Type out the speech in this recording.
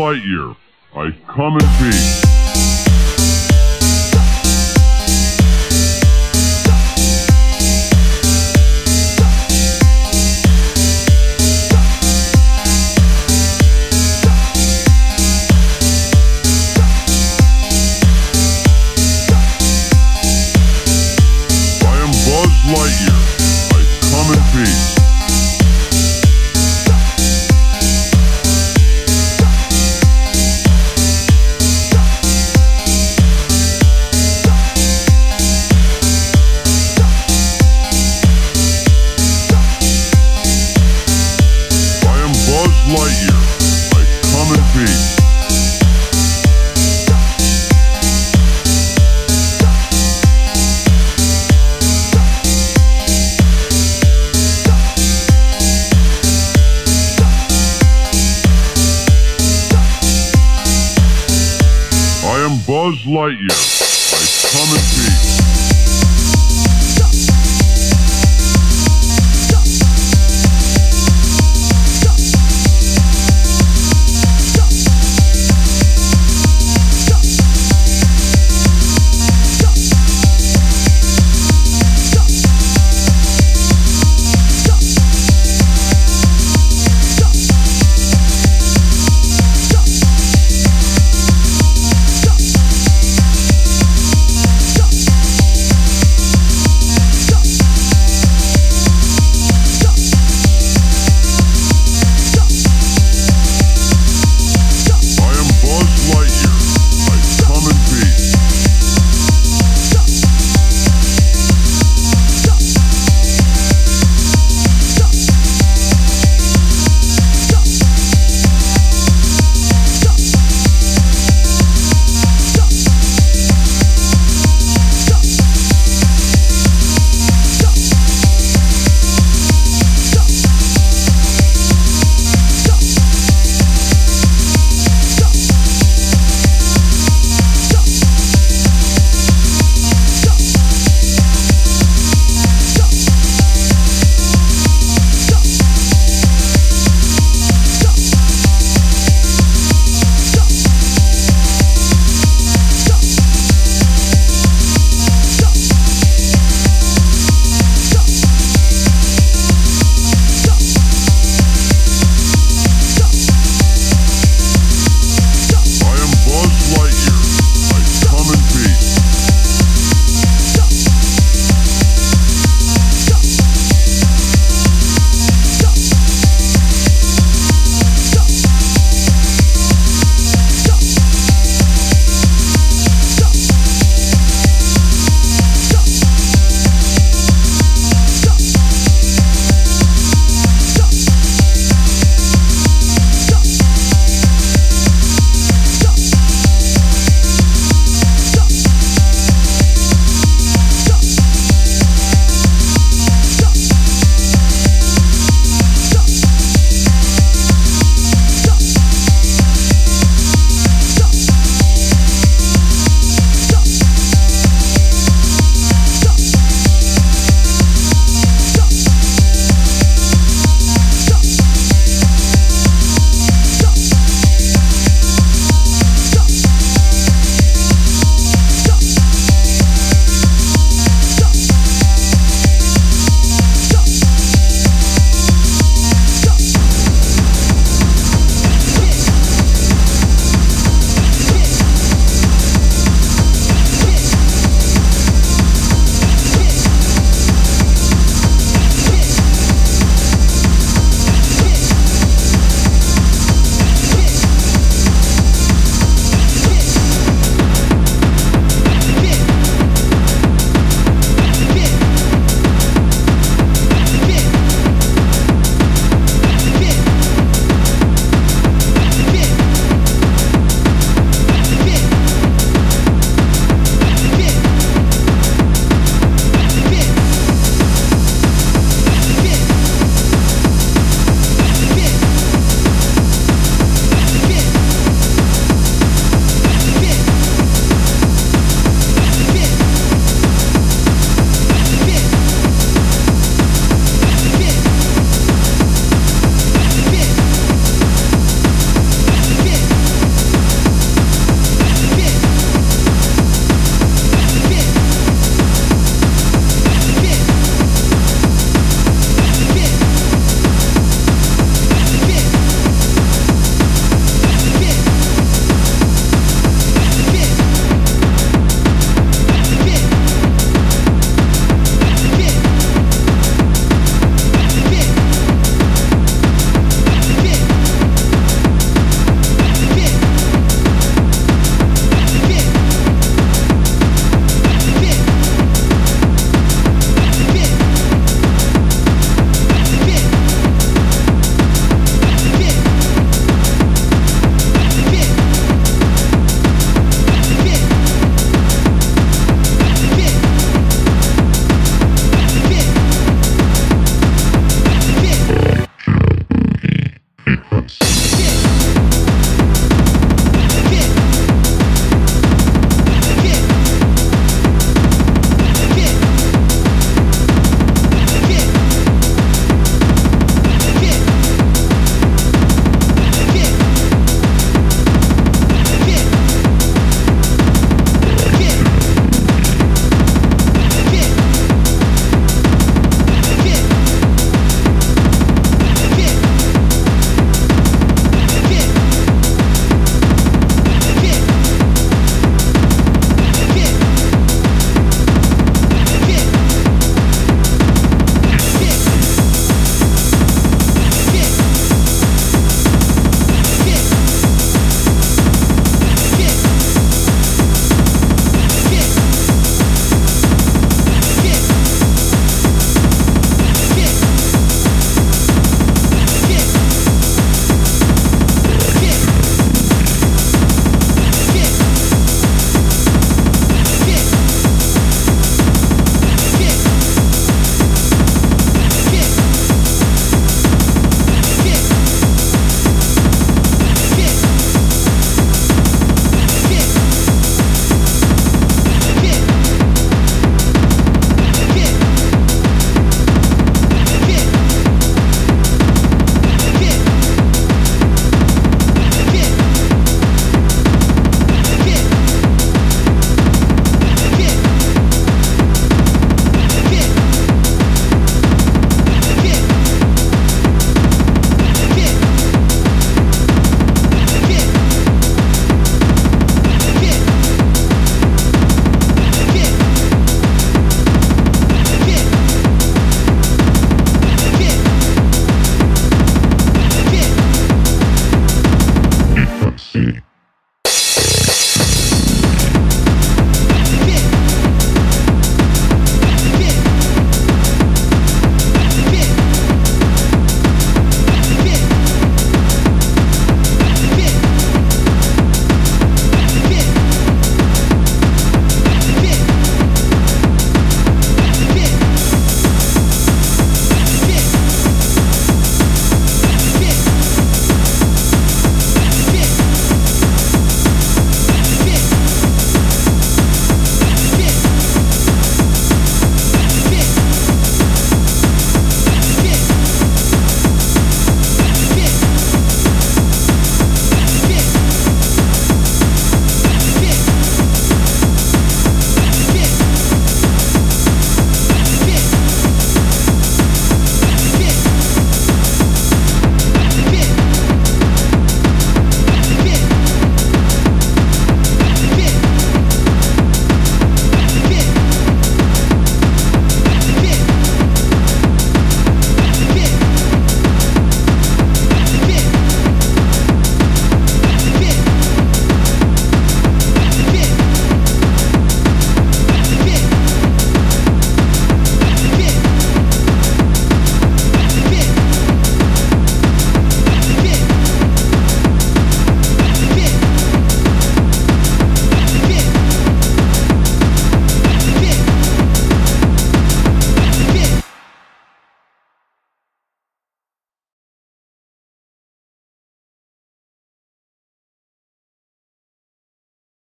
Lightyear. I come in peace. I am Buzz Lightyear.